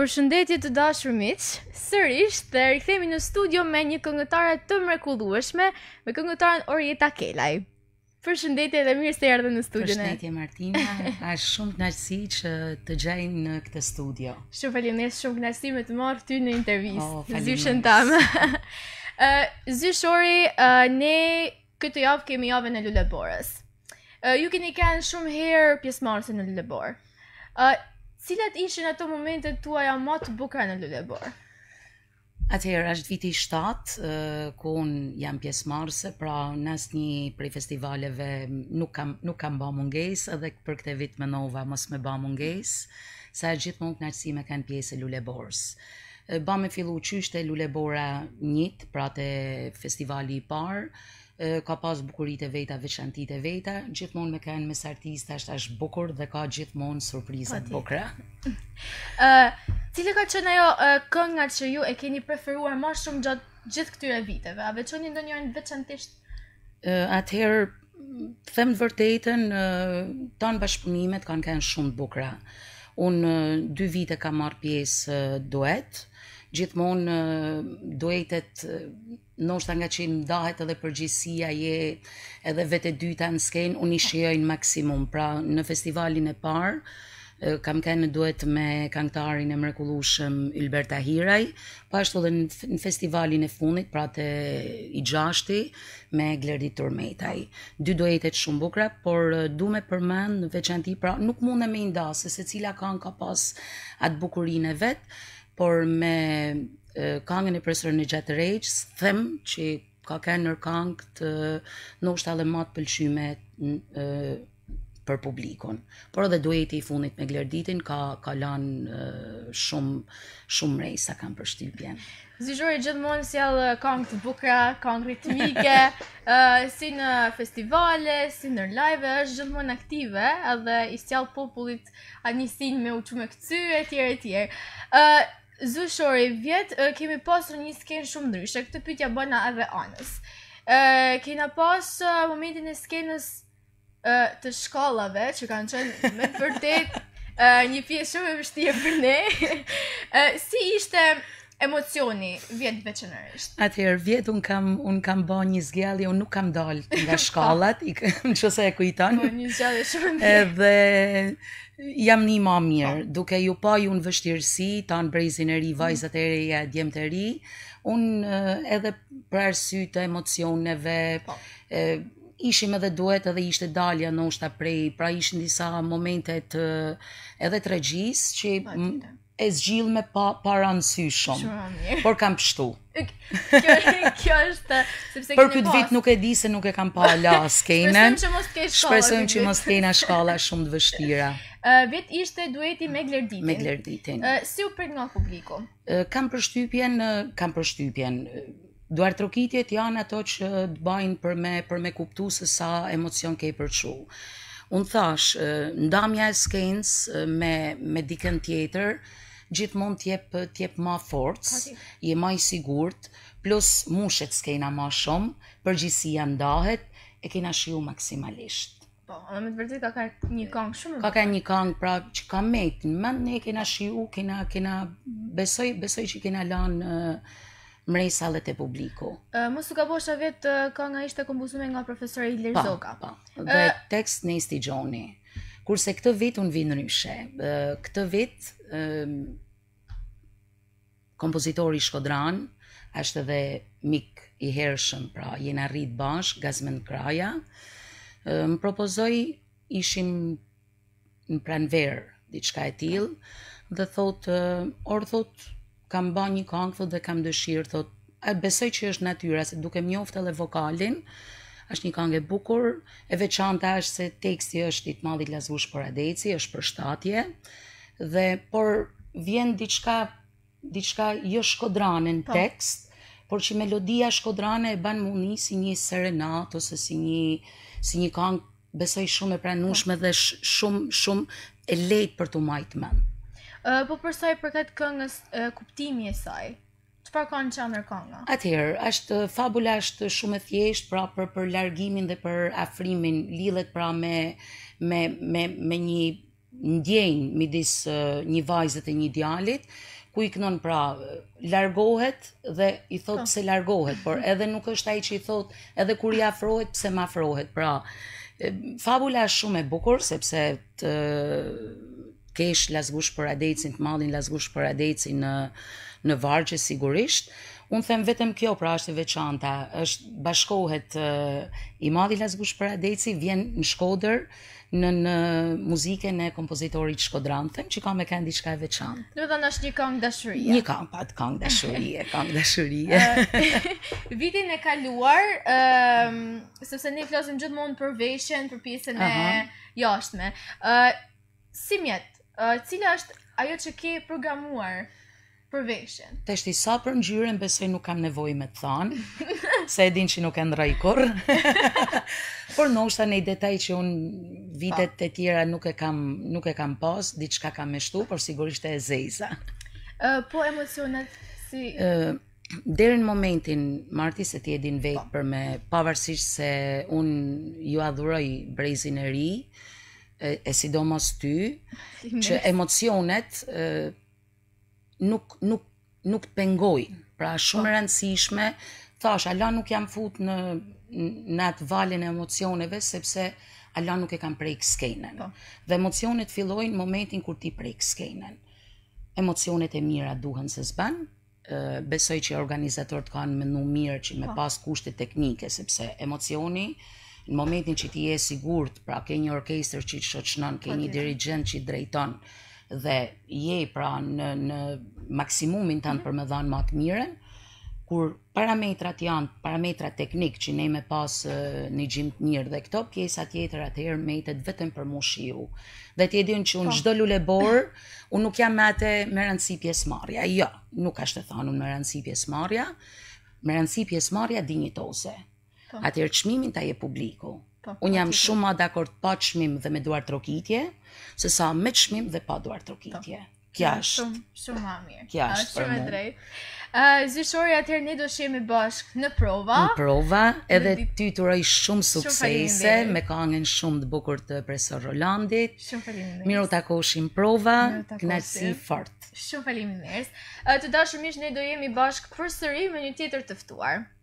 Përshëndetje të dashur miq, sërish dhe rikthehemi në studio me një këngëtare të mrekullueshme, me këngëtaren Orieta Kelaj. Përshëndetje dhe mirë se erdhe në studio. Përshëndetje Martina, është shumë kënaqësi që të gjej në këtë studio. Shumë faleminderit, shumë kënaqësi me të marrë ty në intervistë. Oh, Zyshen tam. Ë uh, zyshori, uh, ne këtë javë kemi javën e luleborës. Ë uh, ju keni kanë shumë herë pjesëmarrëse në lulebor. Ë uh, cilat ishin ato momentet tuaja ma të bukura në lulebor? Atëherë është viti i shtatë ku un jam pjesëmarrëse, pra në asnjë prej festivaleve nuk kam nuk kam ba mungesë edhe për këtë vit menova mos me ba mungesë, se asht gjithmonë kënaqësi me kanë pjesë e Luleborës. Ba me fillu qysh te Lulebora njish, pra te festivali i parë, ka pas bukuritë e veta, veçantitë e veta, gjithmonë me kenë mes artistëve, ashtë bukur dhe ka gjithmonë surpriza të bukura. Ë, cila ka qenë ajo kënga që ju e keni preferuar më shumë gjatë gjithë këtyre viteve? A veçoni ndonjërën veçantisht? Ë, atëherë të them të vërtetën, tan bashkëpunimet kanë kenë shumë të bukura. Un dy vite kam marrë pjesë duet, gjithmonë duetet Noshta ngaqë ndahet edhe përgjegjësia je edhe vetë e dyta në skenë, unë i shijoj në maksimum. Pra në festivalin e parë, kam kanë në duet me kangtarin e mrekullushëm Ylber Tahiraj, pa po ashtu dhe në festivalin e funit, pra te i gjashti me Glerdit Urmetaj. Dy duete shumë të bukra, por du me përmen në veçanti, pra nuk mundem me i nda, se secila kangë ka pas atë bukurinë e vet, por me Kangën e presur në gjatë rejqës, them që ka kenë nër kangët noshta edhe ma të pëlqyme për publikun. Por edhe dueti i fundit me Glerditin ka ka lanë shumë shumë mresa kam përshtypjen. Zyshori gjithmonë sjell kangë të bukura, kangë ritmike, uh, si në festivale, si në live, është gjithmonë aktive edhe i sjell popullit anisin me u çu me kcy etj etj. Ë uh, Zyshori, vjet kemi pasur një skenë shumë ndryshe, këtë pyetje ia bana edhe Anës. Kena pasur momentin e skenës të shkallave që kanë qënë me të vërtetë një pjesë shumë e vështirë për ne. si ishte emocioni vjet veçanërisht. Atëherë vjet un kam un kam ba një zgjedhje, un nuk kam dal nga shkallat, nëqoftëse e kujton. Po një zgjedhje shumë. Edhe Jam njimi ma mirë, po. duke ju pa ju në vështirësi, tanë brezin e ri, vajzat e reja, djemtë e ri, unë edhe për arsy të emocioneve, po. e, ishim edhe duhet edhe ishte dalja në ushtë prej, pra ishin në disa momente të edhe të regjisë, që e zgjidhme pa pandërprershëm. Por kam pështu. kjo, kjo është sepse Për këtë vit nuk e di se nuk e kam pa la skenën. Shpresojmë që mos ke shkalla. Shpresojmë që mos kena shkalla shumë të vështira. Uh, vjet ishte dueti me Glerditin. Me Glerditin. Uh, si u prit nga publiku? Uh, kam përshtypjen, uh, kam përshtypjen. Uh, Duartrokitjet janë ato që të bajnë për me për me kuptu se sa emocion ke përçu. Unë thash, ndamja e skenës me me dikën tjetër gjithmonë të jep të jep ma forcë, je ma i sigurt, plus mushet skena ma shumë, përgjegjësia ndahet, e kena shiju maksimalisht. Po, edhe me të vërtetë ka kenë një këngë shumë e bukur. Ka kenë një kangë pra që ka met n'mend, ne kena shiju, kena kena besoj besoj që kena lanë mresa te publiku. Uh, mos gabosha vjet uh, kënga ishte kompozuar nga profesori Ilir pa, Zoka. Po. Dhe uh, tekst Nesti Gjoni. Kurse këtë vit un vi ndryshe. Uh, këtë vit uh, Kompozitori shkodran asht edhe mik i hershëm, pra jena rrit bashkë, Gazmend Kraja. Më propozoi ishim në pranverë, diçka e tillë, dhe thot, or thot, kam ba një kangë thot dhe kam dëshirë thot, e besoj që është natyra, se duke m'njoftë edhe vokalin, është një kangë e bukur, e veçanta është se teksti është i të madhit Lasgush Poradeci, është përshtatje, Dhe por vjen diçka diçka jo shkodrane në po. tekst, por që melodia shkodrane e ban mu si një serenat ose si një si një kangë besoj shumë e pranueshme po. dhe shumë shumë e lehtë për t'u majt mend. Uh, po për sa i përket këngës uh, kuptimi i saj, Çfarë ka në qendër kënga? Atëherë, është fabula është shumë e thjeshtë pra për për largimin dhe për afrimin, lidhet pra me me me me një ndjenjë midis një vajze e një djali, ku i knon pra largohet dhe i thot po. pse largohet, por edhe nuk është ai që i thot edhe kur i afrohet pse më afrohet. Pra, fabula është shumë e bukur sepse të kesh Lasgush Poradecin, të madhin Lasgush Poradecin në në vargje sigurisht. Unë them vetëm kjo pra është e veçanta, është bashkohet i madhi Lasgush Poradeci, vjen në Shkodër, nën muzikën e kompozitorit shkodran, them që ka me kenë diçka e veçantë. Domethënë është një këngë dashurie. Një këngë pat këngë dashurie, këngë dashurie. Vitin e kaluar, ëm, uh, sepse ne flasim gjithmonë për veshjen, për pjesën uh -huh. e jashtme. Ë, uh, sivjet, uh, cila është ajo që ke programuar? për veshjen. Tash ti sa për ngjyrën besoj nuk kam nevojë me të thanë, se e din që nuk e ndroj kurr. Por ndoshta ndonjë detaj që un vitet e tjera nuk e kam nuk e kam pas, diçka kam me shtu, por sigurisht e zeza. Ë uh, po emocionet si ë uh, deri në momentin Marti se ti e din vetë për me pavarësisht se un ju adhuroj brezin e ri e, e sidomos ty që emocionet nuk nuk nuk të pengojnë. Pra shumë e po. rëndësishme, thash, ala nuk jam fut në në atë valën e emocioneve sepse ala nuk e kam prek skenën. Po. Dhe emocionet fillojnë momentin kur ti prek skenën. Emocionet e mira duhen se s'bën, besoj që organizatorët kanë menu mirë që me po. pas kushte teknike, sepse emocioni në momentin që ti je i sigurt, pra ke një orkestër që të shoqnon, ke një dirigjent që drejton, dhe je pra në në maksimumin tand mhm. për me dhanë ma të mirën, kur parametrat janë parametra teknik që ne me pas një ndigjim të mirë dhe këto pjesa tjetër atëherë mbetet vetëm për m'u shiju. Dhe ti e din që unë po. çdo Lulebor, unë nuk jam me atë me randësi pjesëmarrja. Jo, nuk asht e thanun me randësi pjesëmarrja. Me randësi pjesëmarrja dinjitoze. Po. Atëherë çmimin ta jep publiku. Po, Unë jam shumë ma dakord pa çmim dhe me duartrokitje, sesa me çmim dhe pa duartrokitje. Po. Kjo është. Shumë, shumë ma mirë. Kjo është për mu. Shumë e drejtë. Uh, Zishori, atëherë ne do shihemi bashkë në prova. Në prova, edhe dit... ty të uroj shumë suksese, shumë me kangen shumë të bukur të profesor Rolandit. Shumë faleminderit. Mirë u takofshim n'prova, knaqsi fort. Shumë faleminderit. Uh, të dashur miq, ne do jemi bashkë përsëri me një tjetër të ftuar.